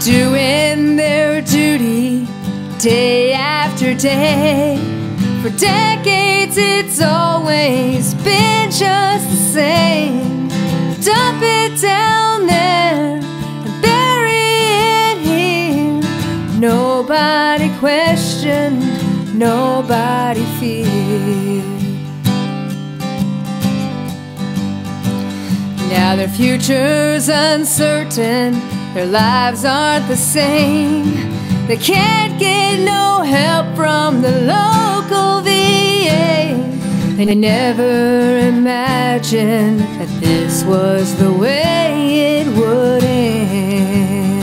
doing their duty day after day. For decades, it's always been just the same. Dump it down there and bury it here. Nobody questioned, nobody feared. Now their future's uncertain, their lives aren't the same. They can't get no help from the local VA. And They never imagined that this was the way it would end.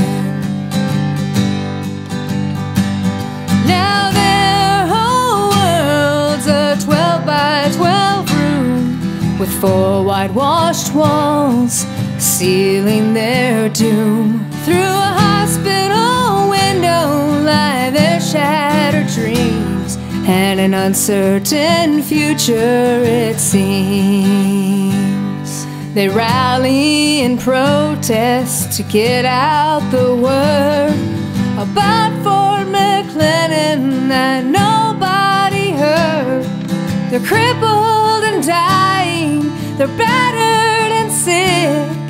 Now their whole world's a 12 by 12 room with four whitewashed walls sealing their doom. Through a hospital window lie their shattered dreams and an uncertain future it seems. They rally in protest to get out the word about Fort McClellan that nobody heard. They're crippled and dying, they're battered and sick,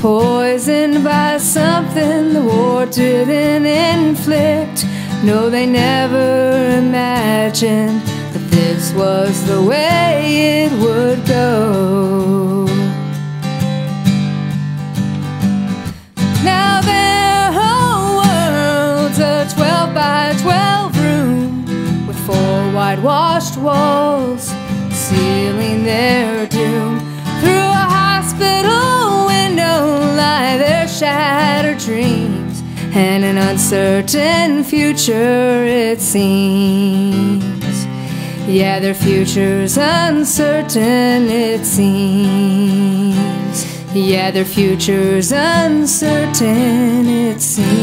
poisoned by something the war didn't inflict. No, they never imagined that this was the way it would go. Now their whole world's a 12 by 12 room with four whitewashed walls sealing their doom. And an uncertain future it seems. Yeah, their future's uncertain it seems. Yeah, their future's uncertain it seems.